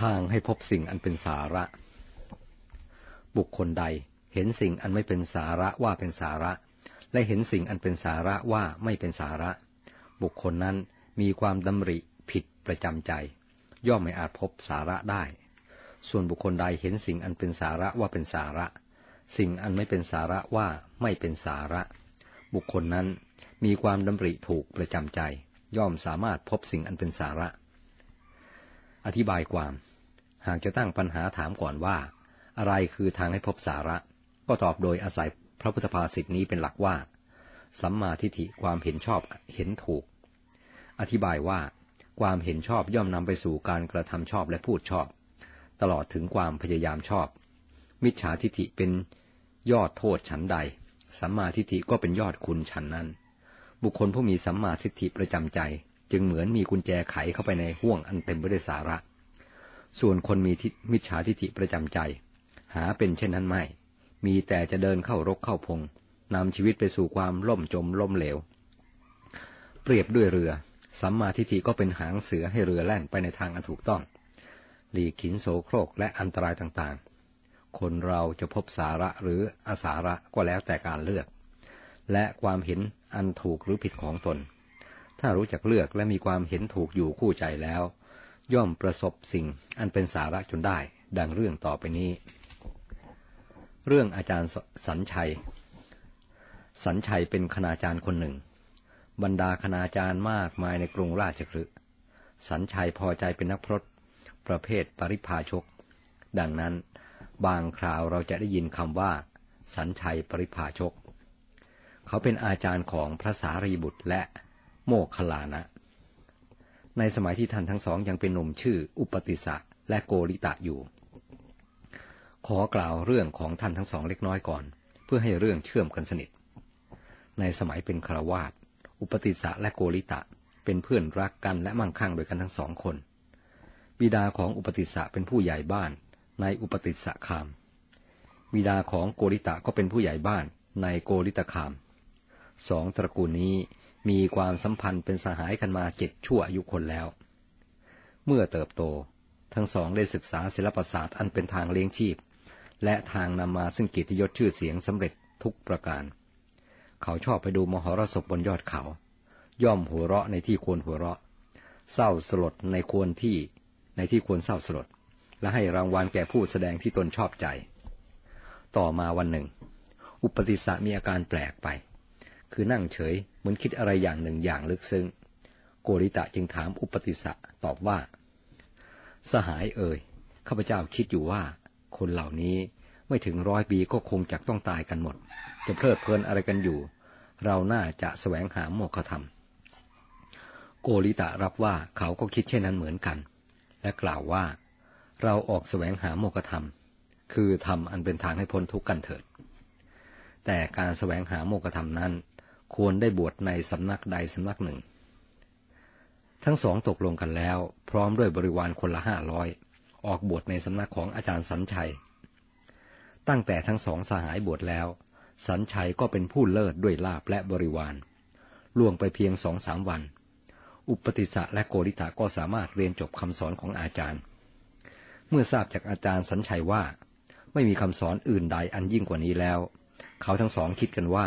ทางให้พบสิ่งอันเป็นสาระ บุคคลใดเห็นสิ่งอันไม่เป็นสาระว่าเป็นสาระ และเห็นสิ่งอันเป็นสาระว่าไม่เป็นสาระ บุคคลนั้นมีความดำริผิดประจำใจ ย่อมไม่อาจพบสาระได้ ส่วนบุคคลใดเห็นสิ่งอันเป็นสาระว่าเป็นสาระ สิ่งอันไม่เป็นสาระว่าไม่เป็นสาระ บุคคลนั้นมีความดำริถูกประจำใจ ย่อมสามารถพบสิ่งอันเป็นสาระ อธิบายความ หากจะตั้งปัญหาถามก่อนว่า อะไรคือทางให้พบสาระ ก็ตอบโดยอาศัยพระพุทธภาษิตนี้เป็นหลักว่า สัมมาทิฏฐิความเห็นชอบเห็นถูก อธิบายว่า ความเห็นชอบย่อมนำไปสู่การกระทำชอบและพูดชอบ ตลอดถึงความพยายามชอบ มิจฉาทิฏฐิเป็นยอดโทษฉันใด สัมมาทิฏฐิก็เป็นยอดคุณฉันนั้น บุคคลผู้มีสัมมาทิฏฐิประจำใจ จึงเหมือนมีกุญแจไขเข้าไปในห่วงอันเต็มไปด้วยสาระ ส่วนคนมีมิจฉาทิฏฐิประจำใจ หาเป็นเช่นนั้นไม่ มีแต่จะเดินเข้ารกเข้าพงนำชีวิตไปสู่ความล่มจมล่มเหลว เปรียบด้วยเรือ สัมมาทิฏฐิก็เป็นหางเสือให้เรือแล่นไปในทางอันถูกต้อง หลีกขินโสโครกและอันตรายต่างๆ คนเราจะพบสาระหรืออสาระก็แล้วแต่การเลือก และความเห็นอันถูกหรือผิดของตน ถ้ารู้จักเลือกและมีความเห็นถูกอยู่คู่ใจแล้ว ย่อมประสบสิ่งอันเป็นสาระจนได้ ดังเรื่องต่อไปนี้ เรื่องอาจารย์สัญชัย สัญชัยเป็นคณาจารย์คนหนึ่ง บรรดาคณาจารย์มากมายในกรุงราชกฤห์สัญชัยพอใจเป็นนักพรตประเภทปริพาชก ดังนั้นบางคราวเราจะได้ยินคำว่า สัญชัยปริพาชก เขาเป็นอาจารย์ของพระสารีบุตรและ โมคคลานะ ในสมัยที่ท่านทั้งสองยังเป็นหนุ่มชื่ออุปติสะและโกริตะอยู่ ขอกล่าวเรื่องของท่านทั้งสองเล็กน้อยก่อน เพื่อให้เรื่องเชื่อมกันสนิท ในสมัยเป็นครวาสอุปติสะและโกริตะเป็นเพื่อนรักกันและมั่งคั่งโดยกันทั้งสองคน บิดาของอุปติสะเป็นผู้ใหญ่บ้านในอุปติสะคาม บิดาของโกริตะก็เป็นผู้ใหญ่บ้านในโกริตะคาม สองตระกูลนี้ มีความสัมพันธ์เป็นสหายกันมาเจ็ดชั่วอายุคนแล้ว เมื่อเติบโต ทั้งสองได้ศึกษาศิลปศาสตร์อันเป็นทางเลี้ยงชีพ และทางนำมาซึ่งกิตยศชื่อเสียงสำเร็จทุกประการ เขาชอบไปดูมหรสพบนยอดเขา ย่อมหัวเราะในที่ควรหัวเราะ เศร้าสลดในควรที่ในที่ควรเศร้าสลด และให้รางวัลแก่ผู้แสดงที่ตนชอบใจ ต่อมาวันหนึ่ง อุปติสสะมีอาการแปลกไป คือนั่งเฉย เหมือนคิดอะไรอย่างหนึ่งอย่างลึกซึ้ง โกริตะจึงถามอุปติสะตอบว่า สหายเอ่ยข้าพเจ้าคิดอยู่ว่า คนเหล่านี้ไม่ถึงร้อยปีก็คงจะต้องตายกันหมด จะเพลิดเพลินอะไรกันอยู่ เราน่าจะแสวงหาโมฆะธรรม โกริตะรับว่าเขาก็คิดเช่นนั้นเหมือนกัน และกล่าวว่า เราออกแสวงหาโมฆะธรรม คือธรรมอันเป็นทางให้พ้นทุกข์กันเถิด แต่การแสวงหาโมฆะธรรมนั้น ควรได้บวชในสำนักใดสำนักหนึ่ง ทั้งสองตกลงกันแล้ว พร้อมด้วยบริวารคนละห้าร้อยออกบวชในสำนักของอาจารย์สัญชัย ตั้งแต่ทั้งสองสหายบวชแล้ว สัญชัยก็เป็นผู้เลิศด้วยลาบและบริวาร ล่วงไปเพียงสองสามวัน อุปติสะและโกริตะก็สามารถเรียนจบคำสอนของอาจารย์ เมื่อทราบจากอาจารย์สัญชัยว่า ไม่มีคำสอนอื่นใดอันยิ่งกว่านี้แล้ว เขาทั้งสองคิดกันว่า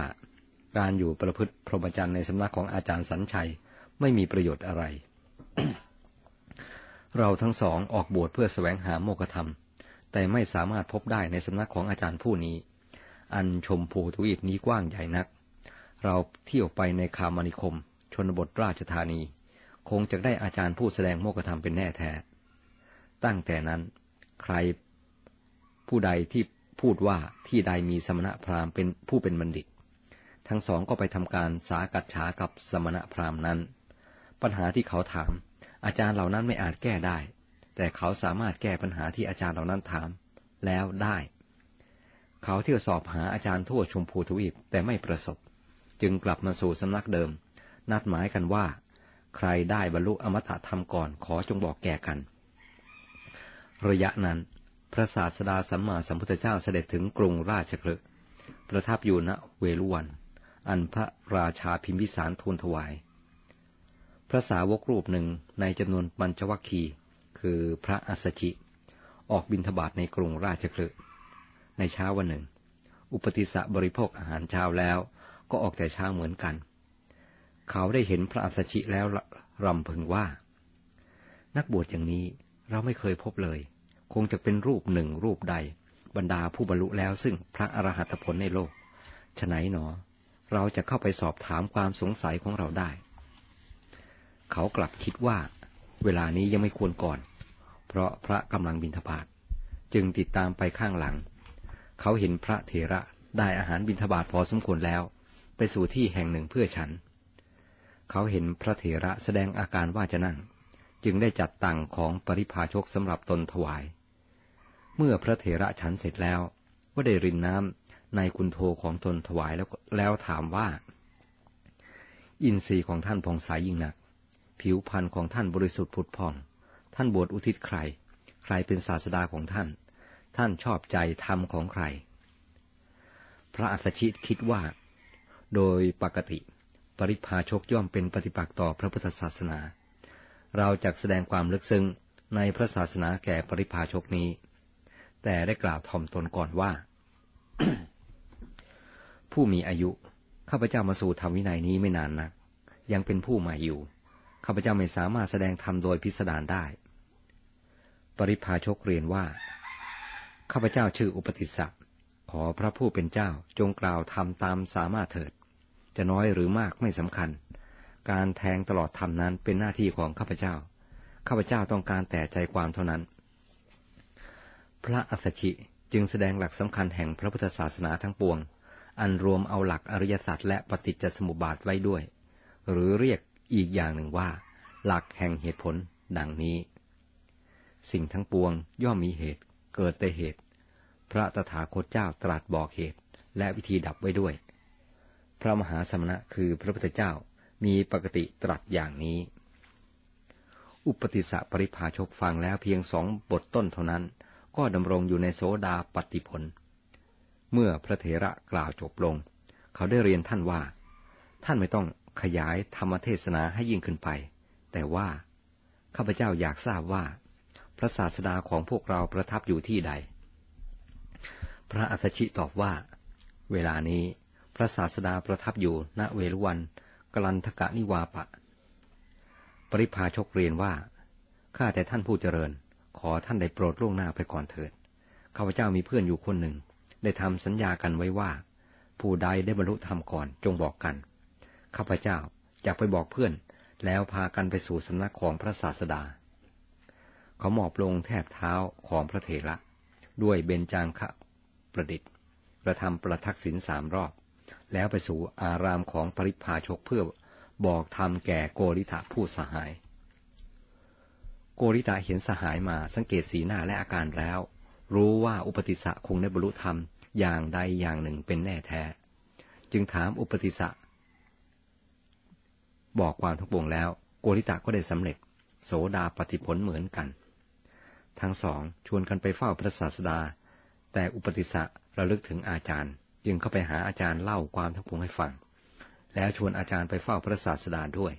การอยู่ประพฤติพรหมจรรย์ในสำนักของอาจารย์สัญชัยไม่มีประโยชน์อะไร เราทั้งสองออกบวชเพื่อแสวงหาโมกธรรม แต่ไม่สามารถพบได้ในสำนักของอาจารย์ผู้นี้ อันชมพูทวีปนี้กว้างใหญ่นัก เราเที่ยวไปในคามนิคม ชนบทราชธานี คงจะได้อาจารย์ผู้แสดงโมกธรรมเป็นแน่แท้ ตั้งแต่นั้น ใครผู้ใดที่พูดว่าที่ใดมีสมณะพราหมณ์เป็นผู้เป็นบัณฑิต ทั้งสองก็ไปทำการสากัดฉากับสมณะพราหมณ์นั้น ปัญหาที่เขาถาม อาจารย์เหล่านั้นไม่อาจแก้ได้ แต่เขาสามารถแก้ปัญหาที่อาจารย์เหล่านั้นถาม แล้วได้ เขาเที่ยวสอบหาอาจารย์ทั่วชมพูทวีปแต่ไม่ประสบ จึงกลับมาสู่สำนักเดิม นัดหมายกันว่า ใครได้บรรลุอมตะธรรมก่อนขอจงบอกแก่กัน ระยะนั้น พระศาสดาสัมมาสัมพุทธเจ้าเสด็จถึงกรุงราชคลึประทับอยู่ณเวลุวัน อันพระราชาพิมพิสารทูลถวาย พระสาวกรูปหนึ่งในจำนวนปัญจวัคคีคือพระอัสสชิ ออกบินทบาทในกรุงราชคลึในเช้าวันหนึ่ง อุปติสะบริโภคอาหารเช้าแล้วก็ออกแต่เช้าเหมือนกัน เขาได้เห็นพระอัสชิแล้วรำพึงว่า นักบวชอย่างนี้เราไม่เคยพบเลย คงจะเป็นรูปหนึ่งรูปใด บรรดาผู้บรรลุแล้วซึ่งพระอรหัตผลในโลกฉไหนหนอ เราจะเข้าไปสอบถามความสงสัยของเราได้ เขากลับคิดว่า เวลานี้ยังไม่ควรก่อน เพราะพระกำลังบินทบาทจึงติดตามไปข้างหลัง เขาเห็นพระเถระได้อาหารบินทบาทพอสมควรแล้ว ไปสู่ที่แห่งหนึ่งเพื่อฉัน เขาเห็นพระเถระแสดงอาการว่าจะนั่ง จึงได้จัดตั้งของปริพาชกสำหรับตนถวาย เมื่อพระเถระฉันเสร็จแล้ว ก็ได้รินน้ำ ในกุนโทของตนถวายแล้วแล้วถามว่า อินทรีย์ของท่านผ่องใสยยิ่งนัก ผิวพรรณของท่านบริสุทธิ์ผุดพอง ท่านบวชอุทิศใคร ใครเป็นศาสดาของท่าน ท่านชอบใจธรรมของใคร พระอัสชิตคิดว่า โดยปกติ ปริพาชกย่อมเป็นปฏิปักษ์ต่อพระพุทธศาสนา เราจะแสดงความลึกซึ้งในพระศาสนาแก่ปริพาชกนี้ แต่ได้กล่าวทอมตนก่อนว่า ผู้มีอายุข้าพเจ้ามาสู่ธรรมวินัยนี้ไม่นานนัก ยังเป็นผู้ใหม่อยู่ข้าพเจ้าไม่สามารถแสดงธรรมโดยพิสดารได้ ปริพาชกเรียนว่าข้าพเจ้าชื่ออุปติสักขอพระผู้เป็นเจ้าจงกล่าวธรรมตามสามารถเถิด จะน้อยหรือมากไม่สำคัญ การแทงตลอดธรรมนั้นเป็นหน้าที่ของข้าพเจ้าข้าพเจ้าต้องการแต่ใจความเท่านั้น พระอัสชิจึงแสดงหลักสำคัญแห่งพระพุทธศาสนาทั้งปวง อันรวมเอาหลักอริยสัจและปฏิจจสมุปบาทไว้ด้วย หรือเรียกอีกอย่างหนึ่งว่า หลักแห่งเหตุผลดังนี้ สิ่งทั้งปวงย่อมมีเหตุ เกิดแต่เหตุ พระตถาคตเจ้าตรัสบอกเหตุและวิธีดับไว้ด้วย พระมหาสมณะคือพระพุทธเจ้ามีปกติตรัสอย่างนี้ อุปติสสะปริภาชกฟังแล้วเพียงสองบทต้นเท่านั้น ก็ดำรงอยู่ในโสดาปฏิผล เมื่อพระเถระกล่าวจบลง เขาได้เรียนท่านว่า ท่านไม่ต้องขยายธรรมเทศนาให้ยิ่งขึ้นไป แต่ว่า ข้าพเจ้าอยากทราบว่า พระศาสดาของพวกเราประทับอยู่ที่ใด พระอัสชิตอบว่า เวลานี้พระศาสดาประทับอยู่ณเวลุวันกลันทกะนิวาปะ ปริพาชกเรียนว่า ข้าแต่ท่านผู้เจริญ ขอท่านได้โปรดล่วงหน้าไปก่อนเถิด ข้าพเจ้ามีเพื่อนอยู่คนหนึ่ง ได้ทำสัญญากันไว้ว่า ผู้ใดได้บรรลุธรรมก่อนจงบอกกัน ข้าพเจ้าอยากไปบอกเพื่อน แล้วพากันไปสู่สำนักของพระศาสดา เขาหมอบลงแทบเท้าของพระเถระ ด้วยเบญจางคะประดิษฐ์กระทำประทักษิณสามรอบ แล้วไปสู่อารามของปริพาชกเพื่อบอกธรรมแก่โกริตะผู้สหาย โกริตะเห็นสหายมาสังเกตสีหน้าและอาการแล้ว รู้ว่าอุปติสะคงได้บรรลุธรรมอย่างใดอย่างหนึ่งเป็นแน่แท้ จึงถามอุปติสะบอกความทุกวงแล้ว โกริตะก็ได้สำเร็จ โสดาปฏิผลเหมือนกัน ทั้งสองชวนกันไปเฝ้าพระศาสดา แต่อุปติสะระลึกถึงอาจารย์ จึงเข้าไปหาอาจารย์เล่าความทั้งปวงให้ฟัง แล้วชวนอาจารย์ไปเฝ้าพระศาสดาด้วย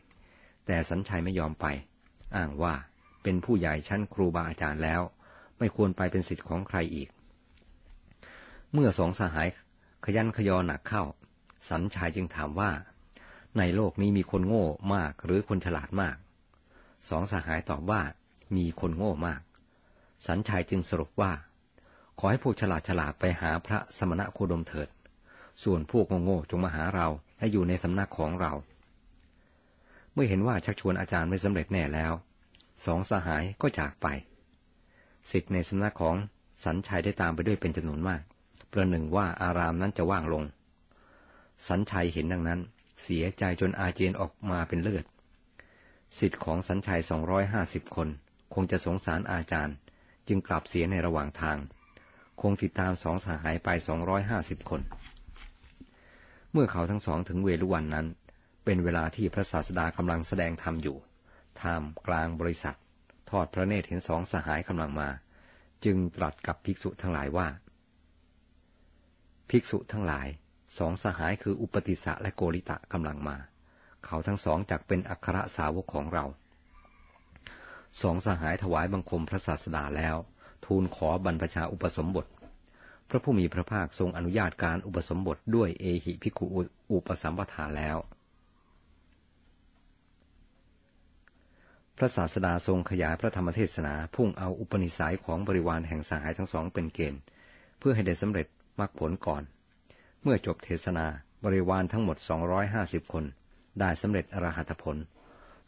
แต่สัญชัยไม่ยอมไป อ้างว่าเป็นผู้ใหญ่ชั้นครูบาอาจารย์แล้ว ไม่ควรไปเป็นสิทธิ์ของใครอีก เมื่อสองสหายขยันขยอหนักเข้า สัญชัยจึงถามว่า ในโลกนี้มีคนโง่มากหรือคนฉลาดมาก สองสหายตอบว่า มีคนโง่มาก สัญชัยจึงสรุปว่า ขอให้พวกฉลาดฉลาดไปหาพระสมณะโคดมเถิด ส่วนพวกโง่จงมาหาเราและอยู่ในสำนักของเรา เมื่อเห็นว่าชักชวนอาจารย์ไม่สำเร็จแน่แล้ว สองสหายก็จากไป สิทธิ์ในสำนักของสันชัยได้ตามไปด้วยเป็นจำนวนมาก ประหนึ่งว่าอารามนั้นจะว่างลง สันชัยเห็นดังนั้น เสียใจจนอาเจียนออกมาเป็นเลือด สิทธิ์ของสันชัยสองร้อยห้าสิบคน คงจะสงสารอาจารย์ จึงกลับเสียในระหว่างทาง คงติดตามสองสหายไปสองร้อยห้าสิบคน เมื่อเขาทั้งสองถึงเวลุวันนั้น เป็นเวลาที่พระศาสดากำลังแสดงธรรมอยู่ท่ามกลางบริษัท ทอดพระเนตรเห็นสองสหายกำลังมา จึงตรัสกับภิกษุทั้งหลายว่า ภิกษุทั้งหลาย สองสหายคืออุปติสะและโกริตะกำลังมา เขาทั้งสองจักเป็นอัครสาวกของเรา สองสหายถวายบังคมพระศาสดาแล้ว ทูลขอบรรพชาอุปสมบท พระผู้มีพระภาคทรงอนุญาตการอุปสมบทด้วยเอหิภิกขุอุปสัมปทาแล้ว ระศาสดาทรงขยายพระธรรมเทศนาพุ่งเอาอุปนิสัยของบริวารแห่งสหายทั้งสองเป็นเกณฑ์ เพื่อให้ได้สำเร็จมรรคผลก่อน เมื่อจบเทศนาบริวารทั้งหมด 250 คน ได้สำเร็จอรหัตผล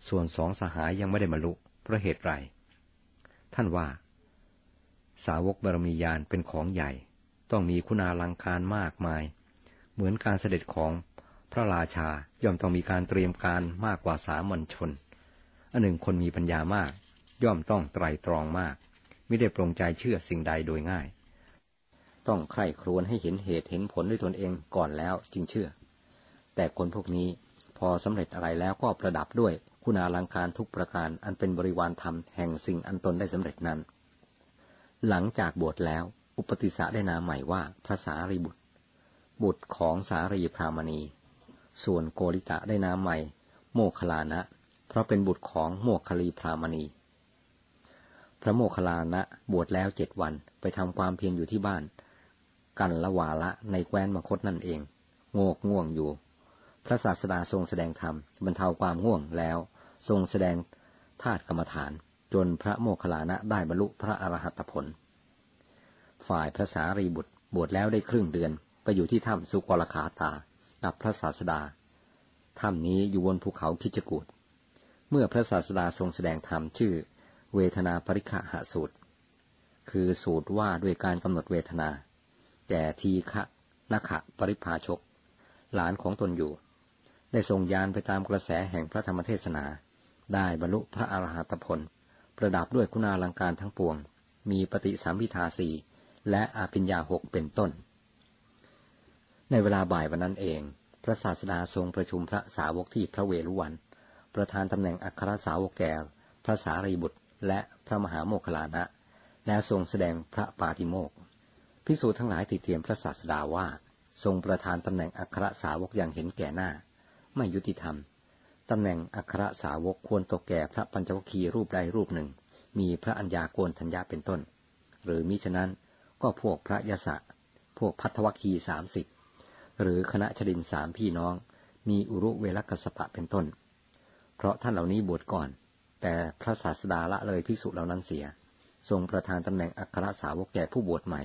ส่วนสองสหายยังไม่ได้บรรลุเพราะเหตุไร ท่านว่า สาวกบารมียานเป็นของใหญ่ ต้องมีคุณาลังการมากมาย เหมือนการเสด็จของพระราชาย่อมต้องมีการเตรียมการมากกว่าสามัญชน อันหนึ่งคนมีปัญญามาก ย่อมต้องไตรตรองมาก ไม่ได้ปรงใจเชื่อสิ่งใดโดยง่าย ต้องใคร่ครวญให้เห็นเหตุเห็นผลด้วยตนเองก่อนแล้วจึงเชื่อ แต่คนพวกนี้พอสำเร็จอะไรแล้วก็ประดับด้วยคุณาลังการทุกประการอันเป็นบริวารธรรมแห่งสิ่งอันตนได้สำเร็จนั้น หลังจากบวชแล้วอุปติสะได้นามใหม่ว่าพระสารีบุตร บุตรของสารีพรามณี ส่วนโกริตะได้นามใหม่ โมคลานะ เพราะเป็นบุตรของโมคคลีพรามณี พระโมคคลานะบวชแล้วเจ็ดวันไปทำความเพียรอยู่ที่บ้าน กันละวาละในแคว้นมคตนั่นเอง โงกง่วงอยู่ พระศาสดาทรงแสดงธรรมบรรเทาความง่วงแล้ว ทรงแสดงธาตุกรรมฐาน จนพระโมคคัลลานะได้บรรลุพระอรหัตผล ฝ่ายพระสารีบุตรบวชแล้วได้ครึ่งเดือนไปอยู่ที่ถ้ำสุกรคาตากับพระศาสดา ถ้ำนี้อยู่บนภูเขาคิจกูด เมื่อพระศาสดาทรงแสดงธรรมชื่อ เวทนาปริฆะหสูตร คือสูตรว่าด้วยการกำหนดเวทนาแก่ทีฆะนักะปริภาชก หลานของตนอยู่ ได้ทรงยานไปตามกระแสแห่งพระธรรมเทศนา ได้บรรลุพระอรหัตผล ประดับด้วยคุณาลังการทั้งปวง มีปฏิสัมพิทาสีและอาปิญญาหกเป็นต้น ในเวลาบ่ายวันนั้นเอง พระศาสดาทรงประชุมพระสาวกที่พระเวรุวัน ประธานตำแหน่งอัครสาวกแก่พระสารีบุตร และพระมหาโมคลานะ และทรงแสดงพระปาติโมกภิกษุทั้งหลายติเตียมพระศาสดาว่า ทรงประธานตำแหน่งอัครสาวกอย่างเห็นแก่หน้า ไม่ยุติธรรมตำแหน่งอัครสาวกควรตกแก่พระปัญจวคีรูปใดรูปหนึ่ง มีพระัญญาโกนทัญญาเป็นต้น หรือมิฉะนั้นก็พวกพระยศะพวกพัทวัคคีสามสิบหรือคณะชดินสามพี่น้อง มีอุรุเวลกัสปะเป็นต้น เพราะท่านเหล่านี้บวชก่อน แต่พระศาสดาละเลยภิกษุเหล่านั้นเสีย ทรงประธานตำแหน่งอัครสาวกแก่ผู้บวชใหม่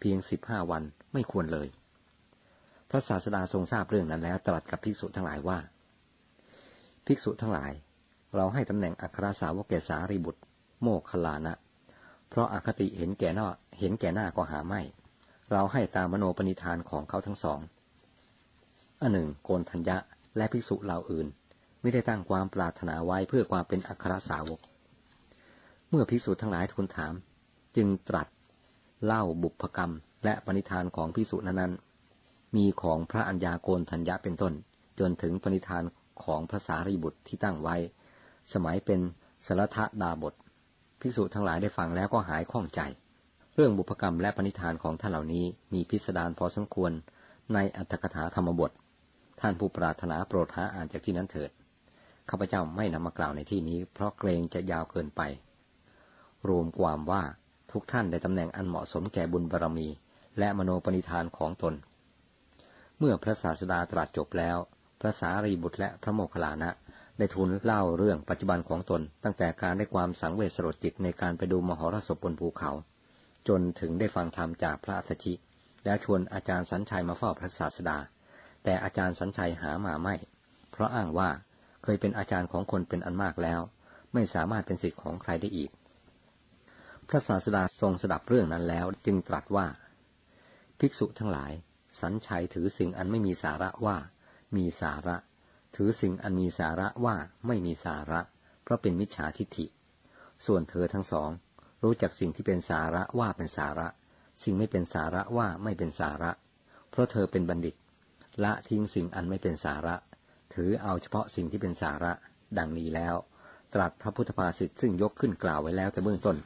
เพียงสิบห้าวันไม่ควรเลย พระศาสดาทรงทราบเรื่องนั้นแล้วตรัสกับภิกษุทั้งหลายว่า ภิกษุทั้งหลาย เราให้ตำแหน่งอัครสาวกแก่สารีบุตร โมคคลานะ เพราะอาคติเห็นแก่หน้าเห็นแก่หน้าก็หาไม่ เราให้ตามมโนปณิธานของเขาทั้งสองอันหนึ่งโกนทัญญะและภิกษุเหล่าอื่น ไม่ได้ตั้งความปรารถนาไว้เพื่อความเป็นอัครสาวก เมื่อภิกษุทั้งหลายทูลถาม จึงตรัสเล่าบุพกรรมและปณิธานของภิกษุนั้นมีของพระัญญาโกนทัญญะเป็นต้น จนถึงปณิธานของพระสารีบุตรที่ตั้งไว้ สมัยเป็นสรทดาบทภิกษุทั้งหลายได้ฟังแล้วก็หายข้องใจ เรื่องบุพกรรมและปณิธานของท่านเหล่านี้มีพิสดารพอสมควรในอัตถกถาธรรมบท ท่านผู้ปรารถนาโปรดหาอ่านจากที่นั้นเถิด ข้าพเจ้าไม่นำมากล่าวในที่นี้ เพราะเกรงจะยาวเกินไป รวมความว่าทุกท่านได้ตำแหน่งอันเหมาะสมแก่บุญบารรมี และมโนปณิธานของตน เมื่อพระศาสดาตรัสจบแล้ว พระสารีบุตรและพระโมคคัลลานะได้ทูลเล่าเรื่องปัจจุบันของตน ตั้งแต่การได้ความสังเวชสลดจิตในการไปดูมหรสพบนภูเขา จนถึงได้ฟังธรรมจากพระอัฏฐิแล้วชวนอาจารย์สัญชัยมาเฝ้าพระศาสดา แต่อาจารย์สัญชัยหามาไม่ เพราะอ้างว่า เคยเป็นอาจารย์ของคนเป็นอันมากแล้ว ไม่สามารถเป็นศิษย์ของใครได้อีก พระศาสดาทรงสดับเรื่องนั้นแล้วจึงตรัสว่า ภิกษุทั้งหลาย สัญชัยถือสิ่งอันไม่มีสาระว่า มีสาระ ถือสิ่งอันมีสาระว่าไม่มีสาระ เพราะเป็นมิจฉาทิฏฐิ ส่วนเธอทั้งสอง รู้จักสิ่งที่เป็นสาระว่าเป็นสาระ สิ่งไม่เป็นสาระว่าไม่เป็นสาระ เพราะเธอเป็นบัณฑิต ละทิ้งสิ่งอันไม่เป็นสาระ ถือเอาเฉพาะสิ่งที่เป็นสาระดังนี้แล้ว ตรัสพระพุทธภาษิตซึ่งยกขึ้นกล่าวไว้แล้วแต่เบื้องต้น